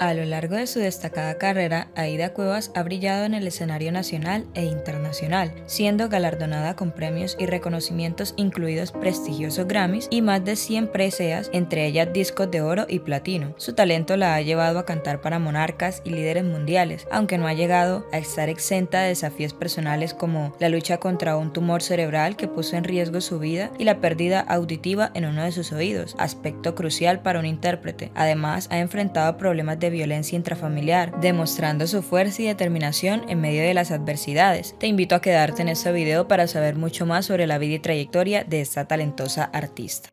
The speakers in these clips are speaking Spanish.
A lo largo de su destacada carrera, Aida Cuevas ha brillado en el escenario nacional e internacional, siendo galardonada con premios y reconocimientos incluidos prestigiosos Grammys y más de 100 preseas, entre ellas discos de oro y platino. Su talento la ha llevado a cantar para monarcas y líderes mundiales, aunque no ha llegado a estar exenta de desafíos personales como la lucha contra un tumor cerebral que puso en riesgo su vida y la pérdida auditiva en uno de sus oídos, aspecto crucial para un intérprete. Además, ha enfrentado problemas de violencia intrafamiliar, demostrando su fuerza y determinación en medio de las adversidades. Te invito a quedarte en este video para saber mucho más sobre la vida y trayectoria de esta talentosa artista.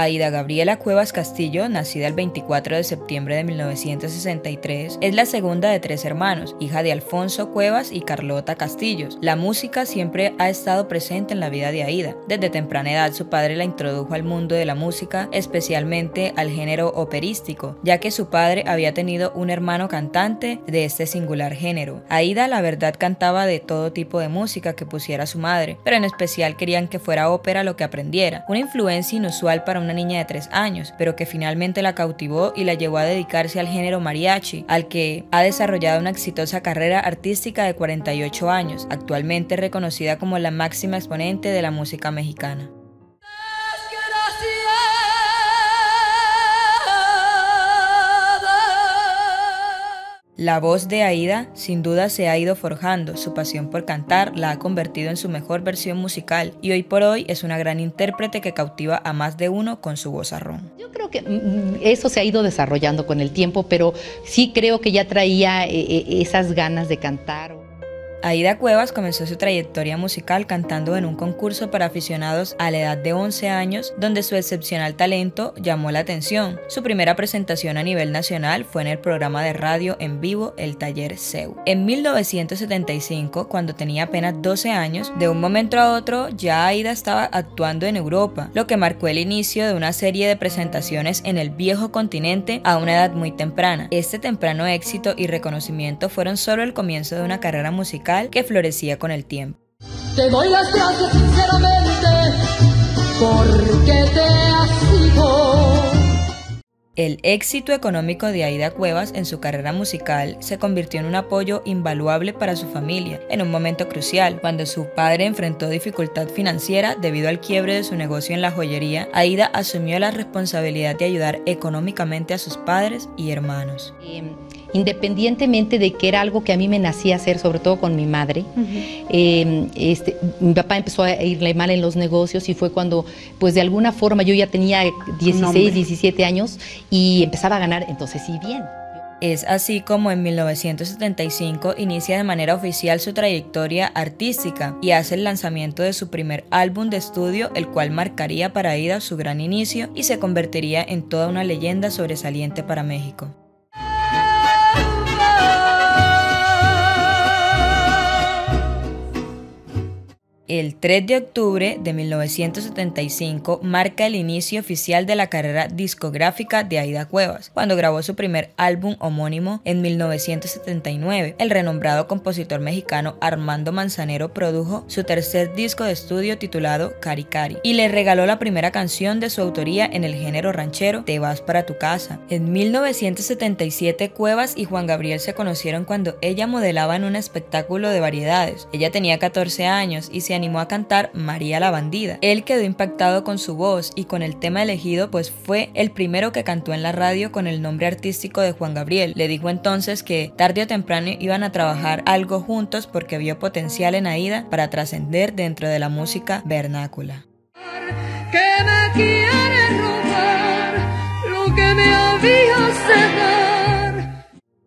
Aida Gabriela Cuevas Castillo, nacida el 24 de septiembre de 1963, es la segunda de tres hermanos, hija de Alfonso Cuevas y Carlota Castillos. La música siempre ha estado presente en la vida de Aida. Desde temprana edad su padre la introdujo al mundo de la música, especialmente al género operístico, ya que su padre había tenido un hermano cantante de este singular género. Aida la verdad cantaba de todo tipo de música que pusiera su madre, pero en especial querían que fuera ópera lo que aprendiera, una influencia inusual para un una niña de 3 años, pero que finalmente la cautivó y la llevó a dedicarse al género mariachi, al que ha desarrollado una exitosa carrera artística de 48 años, actualmente reconocida como la máxima exponente de la música mexicana. La voz de Aida sin duda se ha ido forjando, su pasión por cantar la ha convertido en su mejor versión musical y hoy por hoy es una gran intérprete que cautiva a más de uno con su voz arrón. Yo creo que mm, eso se ha ido desarrollando con el tiempo, pero sí creo que ya traía eh, eh, esas ganas de cantar. Aida Cuevas comenzó su trayectoria musical cantando en un concurso para aficionados a la edad de 11 años, donde su excepcional talento llamó la atención. Su primera presentación a nivel nacional fue en el programa de radio en vivo El Taller Seu. En 1975, cuando tenía apenas 12 años, de un momento a otro ya Aida estaba actuando en Europa, lo que marcó el inicio de una serie de presentaciones en el viejo continente a una edad muy temprana. Este temprano éxito y reconocimiento fueron solo el comienzo de una carrera musical que florecía con el tiempo. Te doy las gracias sinceramente porque te has El éxito económico de Aida Cuevas en su carrera musical se convirtió en un apoyo invaluable para su familia en un momento crucial. Cuando su padre enfrentó dificultad financiera debido al quiebre de su negocio en la joyería, Aida asumió la responsabilidad de ayudar económicamente a sus padres y hermanos. Em, independientemente de que era algo que a mí me nacía hacer, sobre todo con mi madre. Em, este, mi papá empezó a irle mal en los negocios y fue cuando, pues de alguna forma, yo ya tenía 16, 17 años y empezaba a ganar, entonces sí, bien. Es así como en 1975 inicia de manera oficial su trayectoria artística y hace el lanzamiento de su primer álbum de estudio, el cual marcaría para Ida su gran inicio y se convertiría en toda una leyenda sobresaliente para México. El 3 de octubre de 1975 marca el inicio oficial de la carrera discográfica de Aida Cuevas, cuando grabó su primer álbum homónimo en 1979. El renombrado compositor mexicano Armando Manzanero produjo su tercer disco de estudio titulado Cari Cari y le regaló la primera canción de su autoría en el género ranchero Te vas para tu casa. En 1977 Cuevas y Juan Gabriel se conocieron cuando ella modelaba en un espectáculo de variedades. Ella tenía 14 años y se animó a cantar María la Bandida. Él quedó impactado con su voz y con el tema elegido pues fue el primero que cantó en la radio con el nombre artístico de Juan Gabriel. Le dijo entonces que tarde o temprano iban a trabajar algo juntos porque vio potencial en Aida para trascender dentro de la música vernácula.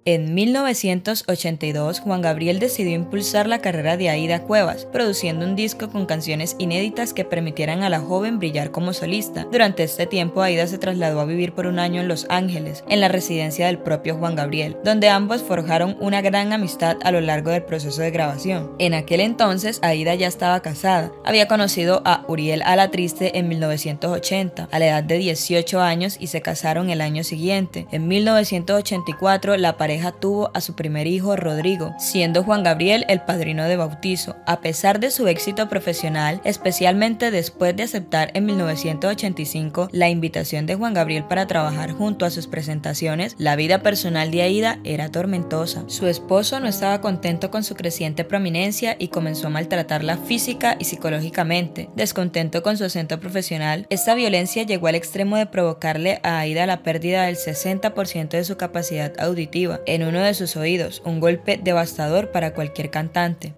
En 1982, Juan Gabriel decidió impulsar la carrera de Aida Cuevas, produciendo un disco con canciones inéditas que permitieran a la joven brillar como solista. Durante este tiempo, Aida se trasladó a vivir por un año en Los Ángeles, en la residencia del propio Juan Gabriel, donde ambos forjaron una gran amistad a lo largo del proceso de grabación. En aquel entonces, Aida ya estaba casada. Había conocido a Uriel Alatriste en 1980, a la edad de 18 años, y se casaron el año siguiente. En 1984, la pareja tuvo a su primer hijo Rodrigo, siendo Juan Gabriel el padrino de bautizo. A pesar de su éxito profesional, especialmente después de aceptar en 1985 la invitación de Juan Gabriel para trabajar junto a sus presentaciones, la vida personal de Aida era tormentosa. Su esposo no estaba contento con su creciente prominencia y comenzó a maltratarla física y psicológicamente. Descontento con su acento profesional, esta violencia llegó al extremo de provocarle a Aida la pérdida del 60% de su capacidad auditiva en uno de sus oídos, un golpe devastador para cualquier cantante.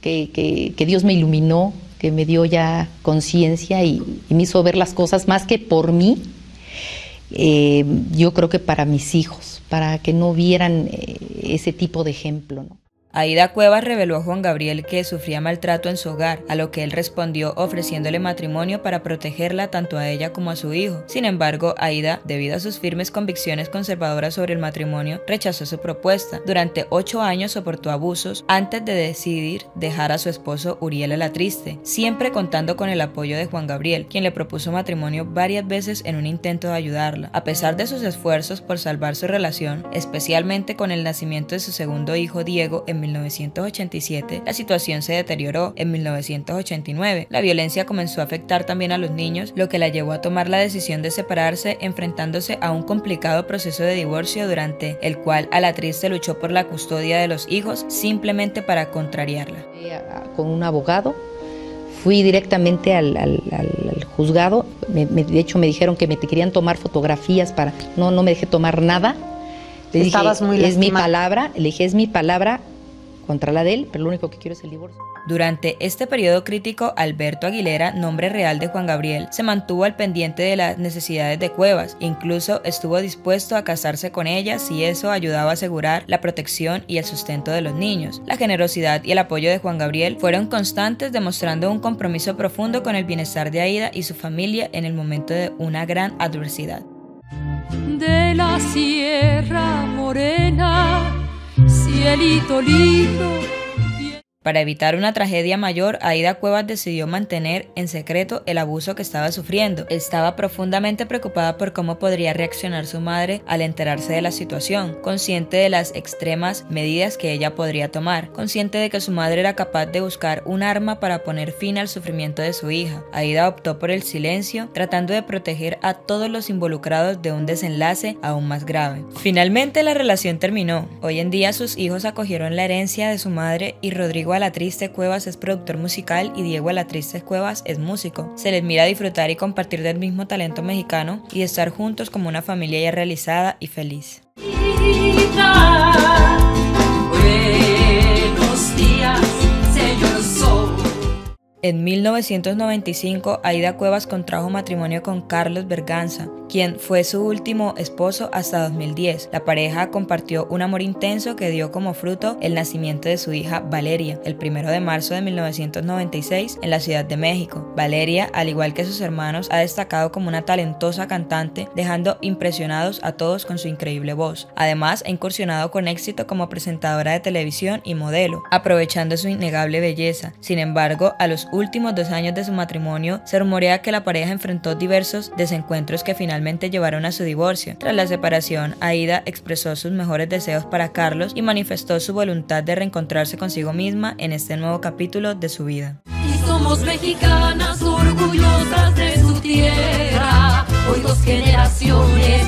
Que, Dios me iluminó, que me dio ya conciencia y, me hizo ver las cosas más que por mí, eh, yo creo que para mis hijos, para que no vieran eh, ese tipo de ejemplo. Aida Cuevas reveló a Juan Gabriel que sufría maltrato en su hogar, a lo que él respondió ofreciéndole matrimonio para protegerla tanto a ella como a su hijo. Sin embargo, Aida, debido a sus firmes convicciones conservadoras sobre el matrimonio, rechazó su propuesta. Durante ocho años soportó abusos antes de decidir dejar a su esposo Uriel la Triste, siempre contando con el apoyo de Juan Gabriel, quien le propuso matrimonio varias veces en un intento de ayudarla. A pesar de sus esfuerzos por salvar su relación, especialmente con el nacimiento de su segundo hijo Diego en 1987, la situación se deterioró en 1989. La violencia comenzó a afectar también a los niños, lo que la llevó a tomar la decisión de separarse, enfrentándose a un complicado proceso de divorcio durante el cual a la actriz se luchó por la custodia de los hijos simplemente para contrariarla. Con un abogado fui directamente al, juzgado, de hecho me dijeron que me querían tomar fotografías para, no, no me dejé tomar nada. Le Estabas muy es mi palabra, le dije, es mi palabra, contra la de él, pero lo único que quiero es el divorcio. Durante este periodo crítico, Alberto Aguilera, nombre real de Juan Gabriel, se mantuvo al pendiente de las necesidades de Cuevas, incluso estuvo dispuesto a casarse con ella si eso ayudaba a asegurar la protección y el sustento de los niños. La generosidad y el apoyo de Juan Gabriel fueron constantes, demostrando un compromiso profundo con el bienestar de Aida y su familia en el momento de una gran adversidad. De la Sierra Morena cielito lindo para evitar una tragedia mayor, Aida Cuevas decidió mantener en secreto el abuso que estaba sufriendo. Estaba profundamente preocupada por cómo podría reaccionar su madre al enterarse de la situación, consciente de las extremas medidas que ella podría tomar, consciente de que su madre era capaz de buscar un arma para poner fin al sufrimiento de su hija. Aida optó por el silencio, tratando de proteger a todos los involucrados de un desenlace aún más grave. Finalmente la relación terminó. Hoy en día sus hijos acogieron la herencia de su madre y Rodrigo la Triste Cuevas es productor musical y Diego Triste Cuevas es músico. Se les mira disfrutar y compartir del mismo talento mexicano y estar juntos como una familia ya realizada y feliz. En 1995, Aida Cuevas contrajo matrimonio con Carlos Berganza, quien fue su último esposo hasta 2010. La pareja compartió un amor intenso que dio como fruto el nacimiento de su hija Valeria, el 1 de marzo de 1996 en la Ciudad de México. Valeria, al igual que sus hermanos, ha destacado como una talentosa cantante, dejando impresionados a todos con su increíble voz. Además, ha incursionado con éxito como presentadora de televisión y modelo, aprovechando su innegable belleza. Sin embargo, a los últimos dos años de su matrimonio, se rumorea que la pareja enfrentó diversos desencuentros que finalmente llevaron a su divorcio. Tras la separación, Aida expresó sus mejores deseos para Carlos y manifestó su voluntad de reencontrarse consigo misma en este nuevo capítulo de su vida. Y somos mexicanas orgullosas de su tierra, hoy dos generaciones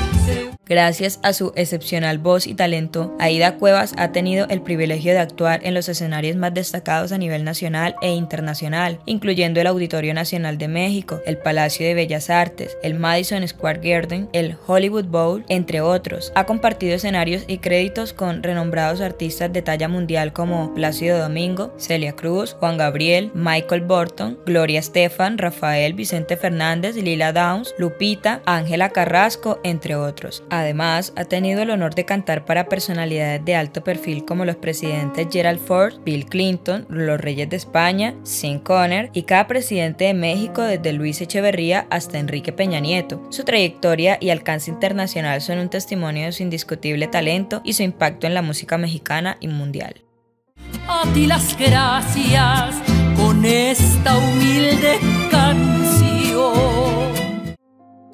Gracias a su excepcional voz y talento, Aida Cuevas ha tenido el privilegio de actuar en los escenarios más destacados a nivel nacional e internacional, incluyendo el Auditorio Nacional de México, el Palacio de Bellas Artes, el Madison Square Garden, el Hollywood Bowl, entre otros. Ha compartido escenarios y créditos con renombrados artistas de talla mundial como Plácido Domingo, Celia Cruz, Juan Gabriel, Michael Burton, Gloria Estefan, Rafael Vicente Fernández, Lila Downs, Lupita, Ángela Carrasco, entre otros. Además, ha tenido el honor de cantar para personalidades de alto perfil como los presidentes Gerald Ford, Bill Clinton, los reyes de España, Sean Conner y cada presidente de México desde Luis Echeverría hasta Enrique Peña Nieto. Su trayectoria y alcance internacional son un testimonio de su indiscutible talento y su impacto en la música mexicana y mundial. A ti las gracias con esta humilde canción.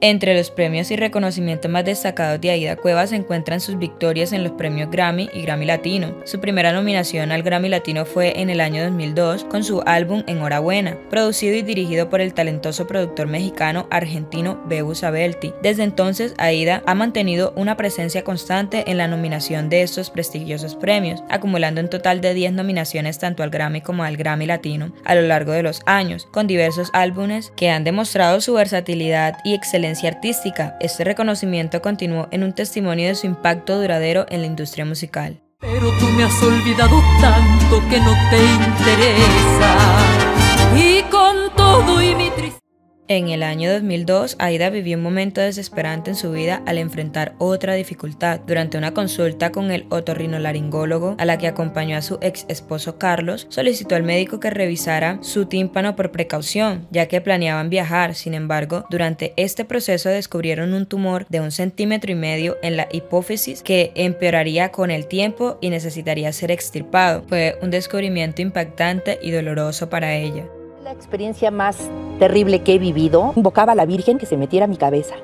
Entre los premios y reconocimientos más destacados de Aida Cuevas se encuentran sus victorias en los premios Grammy y Grammy Latino. Su primera nominación al Grammy Latino fue en el año 2002 con su álbum Enhorabuena, producido y dirigido por el talentoso productor mexicano argentino Bebu Sabelti. Desde entonces, Aida ha mantenido una presencia constante en la nominación de estos prestigiosos premios, acumulando un total de 10 nominaciones tanto al Grammy como al Grammy Latino a lo largo de los años, con diversos álbumes que han demostrado su versatilidad y excelencia artística. Este reconocimiento continuó en un testimonio de su impacto duradero en la industria musical. Pero tú me has olvidado tanto que no te interesa. Y con todo y mi tristeza. En el año 2002, Aida vivió un momento desesperante en su vida al enfrentar otra dificultad. Durante una consulta con el otorrinolaringólogo a la que acompañó a su ex esposo Carlos, solicitó al médico que revisara su tímpano por precaución, ya que planeaban viajar. Sin embargo, durante este proceso descubrieron un tumor de un centímetro y medio en la hipófisis que empeoraría con el tiempo y necesitaría ser extirpado. Fue un descubrimiento impactante y doloroso para ella. La experiencia más terrible que he vivido, invocaba a la Virgen que se metiera a mi cabeza.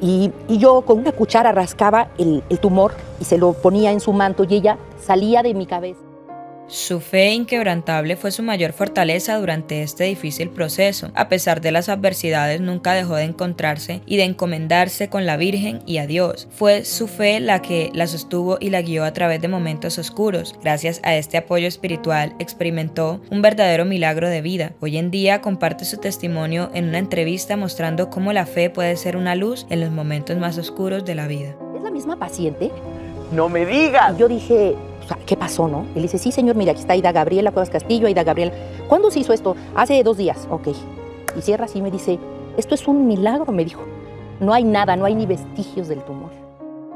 Y, yo con una cuchara rascaba el tumor y se lo ponía en su manto y ella salía de mi cabeza. Su fe inquebrantable fue su mayor fortaleza durante este difícil proceso. A pesar de las adversidades, nunca dejó de encontrarse y de encomendarse con la Virgen y a Dios. Fue su fe la que la sostuvo y la guió a través de momentos oscuros. Gracias a este apoyo espiritual, experimentó un verdadero milagro de vida. Hoy en día comparte su testimonio en una entrevista mostrando cómo la fe puede ser una luz en los momentos más oscuros de la vida. ¿Es la misma paciente? No me digas. Y yo dije, o sea, ¿qué pasó, no? Él dice, sí, señor, mira, aquí está Aida Gabriela Cuevas Castillo, Aida Gabriela. ¿Cuándo se hizo esto? Hace dos días, ok. Y cierra así y me dice, esto es un milagro, me dijo. No hay nada, no hay ni vestigios del tumor.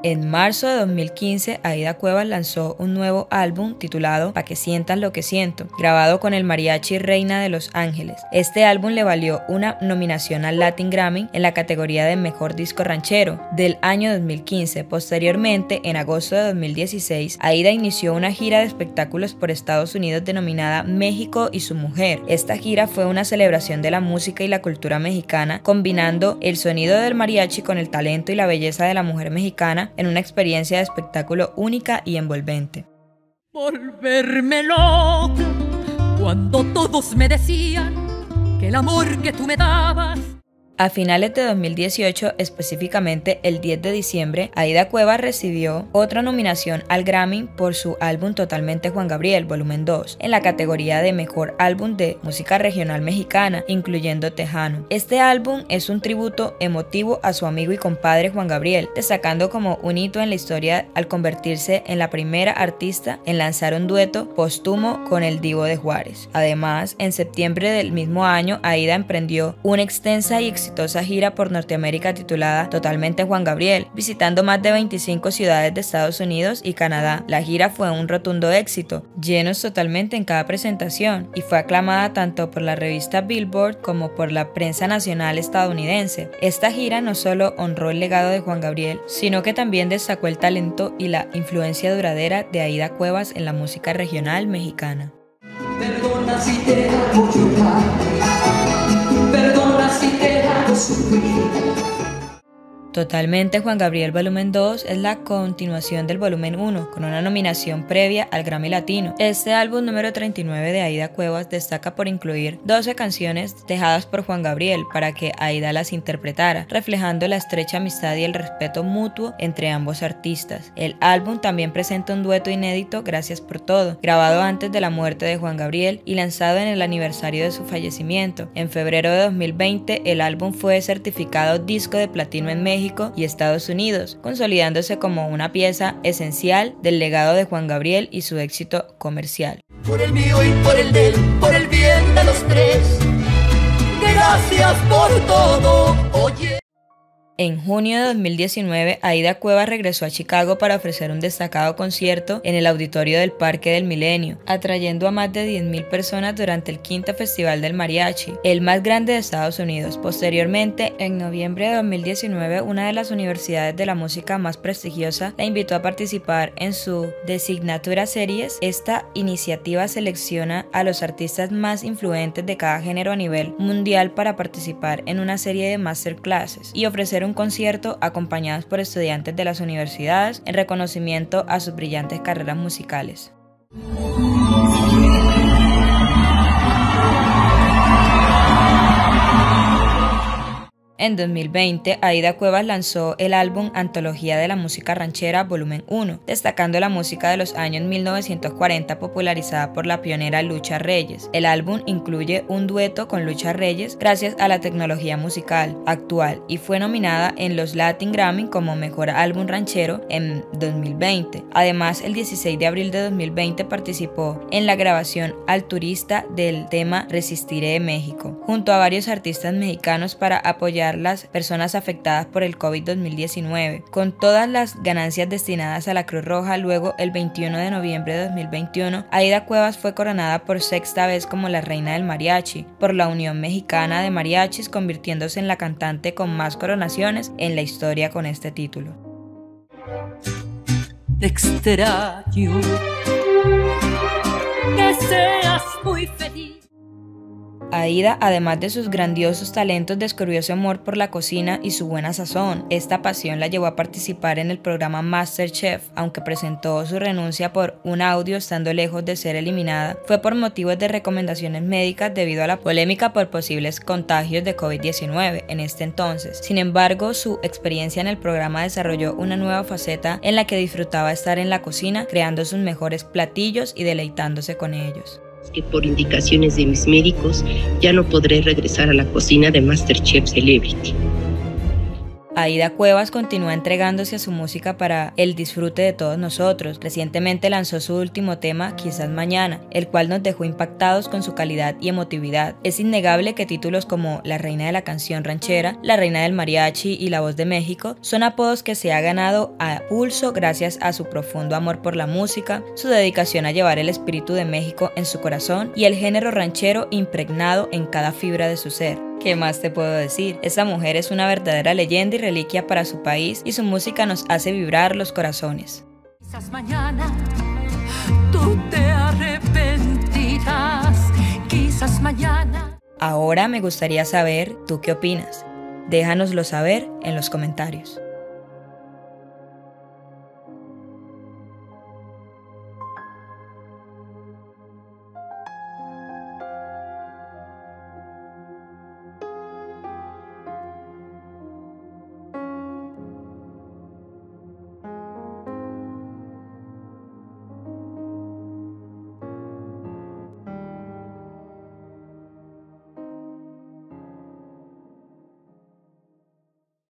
En marzo de 2015, Aida Cuevas lanzó un nuevo álbum titulado Pa' que sientan lo que siento, grabado con el mariachi Reina de Los Ángeles. Este álbum le valió una nominación al Latin Grammy en la categoría de Mejor Disco Ranchero del año 2015. Posteriormente, en agosto de 2016, Aida inició una gira de espectáculos por Estados Unidos denominada México y su mujer. Esta gira fue una celebración de la música y la cultura mexicana, combinando el sonido del mariachi con el talento y la belleza de la mujer mexicana en una experiencia de espectáculo única y envolvente. Volverme loca cuando todos me decían que el amor que tú me dabas a finales de 2018, específicamente el 10 de diciembre, Aida Cuevas recibió otra nominación al Grammy por su álbum Totalmente Juan Gabriel, volumen 2, en la categoría de Mejor Álbum de Música Regional Mexicana, incluyendo Tejano. Este álbum es un tributo emotivo a su amigo y compadre Juan Gabriel, destacando como un hito en la historia al convertirse en la primera artista en lanzar un dueto póstumo con el Divo de Juárez. Además, en septiembre del mismo año, Aida emprendió una extensa y exitosa gira por Norteamérica titulada Totalmente Juan Gabriel, visitando más de 25 ciudades de Estados Unidos y Canadá. La gira fue un rotundo éxito, llenos totalmente en cada presentación, y fue aclamada tanto por la revista Billboard como por la prensa nacional estadounidense. Esta gira no solo honró el legado de Juan Gabriel, sino que también destacó el talento y la influencia duradera de Aida Cuevas en la música regional mexicana. so. Totalmente Juan Gabriel Volumen 2 es la continuación del Volumen 1, con una nominación previa al Grammy Latino. Este álbum número 39 de Aida Cuevas destaca por incluir 12 canciones dejadas por Juan Gabriel para que Aida las interpretara, reflejando la estrecha amistad y el respeto mutuo entre ambos artistas. El álbum también presenta un dueto inédito, Gracias por todo, grabado antes de la muerte de Juan Gabriel y lanzado en el aniversario de su fallecimiento. En febrero de 2020, el álbum fue certificado disco de platino en México y Estados Unidos, consolidándose como una pieza esencial del legado de Juan Gabriel y su éxito comercial. Por el mío y por el por el bien de los tres. Gracias por todo, oye. En junio de 2019, Aida Cuevas regresó a Chicago para ofrecer un destacado concierto en el auditorio del Parque del Milenio, atrayendo a más de 10.000 personas durante el quinto Festival del Mariachi, el más grande de Estados Unidos. Posteriormente, en noviembre de 2019, una de las universidades de la música más prestigiosa la invitó a participar en su designatura series. Esta iniciativa selecciona a los artistas más influentes de cada género a nivel mundial para participar en una serie de masterclasses y ofrecer un concierto acompañados por estudiantes de las universidades en reconocimiento a sus brillantes carreras musicales. En 2020, Aida Cuevas lanzó el álbum Antología de la Música Ranchera Volumen 1, destacando la música de los años 1940 popularizada por la pionera Lucha Reyes. El álbum incluye un dueto con Lucha Reyes gracias a la tecnología musical actual y fue nominada en los Latin Grammy como Mejor Álbum Ranchero en 2020. Además, el 16 de abril de 2020 participó en la grabación al turista del tema Resistiré de México, junto a varios artistas mexicanos para apoyar las personas afectadas por el COVID-2019, con todas las ganancias destinadas a la Cruz Roja. Luego, el 21 de noviembre de 2021, Aida Cuevas fue coronada por sexta vez como la reina del mariachi por la Unión Mexicana de Mariachis, convirtiéndose en la cantante con más coronaciones en la historia con este título. que seas muy. Aida, además de sus grandiosos talentos, descubrió su amor por la cocina y su buena sazón. Esta pasión la llevó a participar en el programa MasterChef, aunque presentó su renuncia por un audio estando lejos de ser eliminada. Fue por motivos de recomendaciones médicas debido a la polémica por posibles contagios de COVID-19 en este entonces. Sin embargo, su experiencia en el programa desarrolló una nueva faceta en la que disfrutaba estar en la cocina, creando sus mejores platillos y deleitándose con ellos que por indicaciones de mis médicos ya no podré regresar a la cocina de Masterchef Celebrity. Aida Cuevas continúa entregándose a su música para el disfrute de todos nosotros. Recientemente lanzó su último tema, Quizás Mañana, el cual nos dejó impactados con su calidad y emotividad. Es innegable que títulos como La Reina de la Canción Ranchera, La Reina del Mariachi y La Voz de México son apodos que se ha ganado a pulso gracias a su profundo amor por la música, su dedicación a llevar el espíritu de México en su corazón y el género ranchero impregnado en cada fibra de su ser. ¿Qué más te puedo decir? Esta mujer es una verdadera leyenda y reliquia para su país y su música nos hace vibrar los corazones. Quizás mañana tú te arrepentirás, quizás mañana. Ahora me gustaría saber, ¿tú qué opinas? Déjanoslo saber en los comentarios.